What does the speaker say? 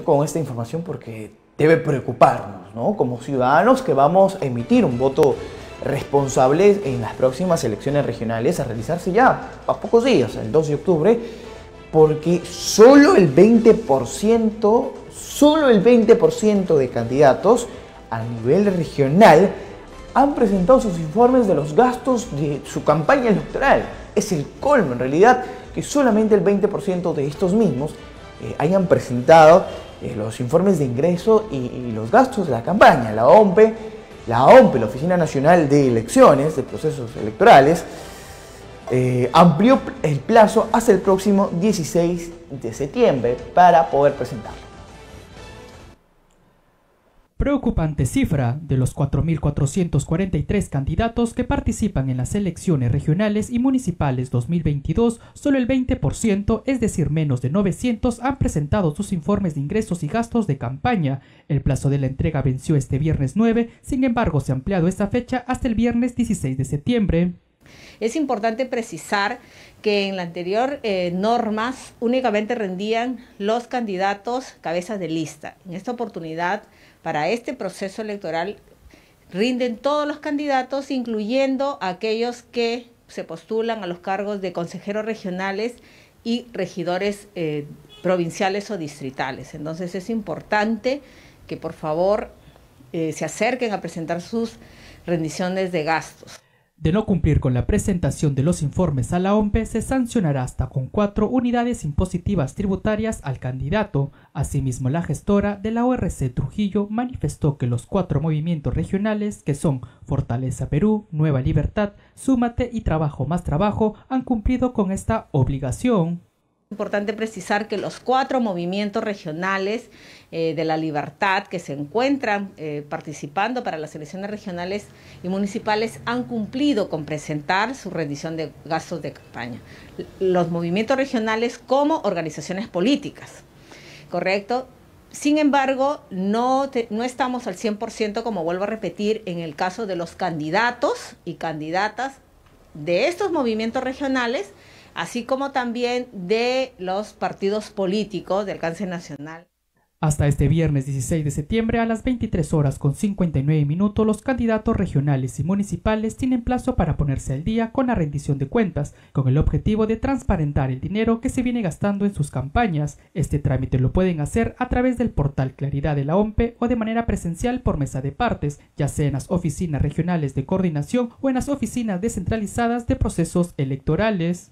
con esta información porque debe preocuparnos, ¿no? Como ciudadanos que vamos a emitir un voto responsable en las próximas elecciones regionales a realizarse ya a pocos días, el 2 de octubre, porque solo el 20%, solo el 20% de candidatos a nivel regional han presentado sus informes de los gastos de su campaña electoral. Es el colmo en realidad que solamente el 20% de estos mismos eh, hayan presentado eh, los informes de ingreso y, los gastos de la campaña. La OMPE, la OMPE, la Oficina Nacional de Elecciones, de Procesos Electorales, eh, amplió el plazo hasta el próximo 16 de septiembre para poder presentarlo. Preocupante cifra de los 4.443 candidatos que participan en las elecciones regionales y municipales 2022, solo el 20%, es decir, menos de 900, han presentado sus informes de ingresos y gastos de campaña. El plazo de la entrega venció este viernes 9, sin embargo se ha ampliado esta fecha hasta el viernes 16 de septiembre. Es importante precisar que en la anterior eh, normas únicamente rendían los candidatos cabezas de lista. En esta oportunidad, para este proceso electoral, rinden todos los candidatos, incluyendo aquellos que se postulan a los cargos de consejeros regionales y regidores eh, provinciales o distritales. Entonces es importante que por favor eh, se acerquen a presentar sus rendiciones de gastos. De no cumplir con la presentación de los informes a la OMPE, se sancionará hasta con cuatro unidades impositivas tributarias al candidato. Asimismo, la gestora de la ORC Trujillo manifestó que los cuatro movimientos regionales, que son Fortaleza Perú, Nueva Libertad, Súmate y Trabajo más Trabajo, han cumplido con esta obligación importante precisar que los cuatro movimientos regionales eh, de la libertad que se encuentran eh, participando para las elecciones regionales y municipales han cumplido con presentar su rendición de gastos de campaña. Los movimientos regionales como organizaciones políticas, ¿correcto? Sin embargo, no, no estamos al 100%, como vuelvo a repetir, en el caso de los candidatos y candidatas de estos movimientos regionales así como también de los partidos políticos de alcance nacional. Hasta este viernes 16 de septiembre a las 23 horas con 59 minutos los candidatos regionales y municipales tienen plazo para ponerse al día con la rendición de cuentas, con el objetivo de transparentar el dinero que se viene gastando en sus campañas. Este trámite lo pueden hacer a través del portal Claridad de la OMPE o de manera presencial por mesa de partes, ya sea en las oficinas regionales de coordinación o en las oficinas descentralizadas de procesos electorales.